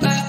Bye.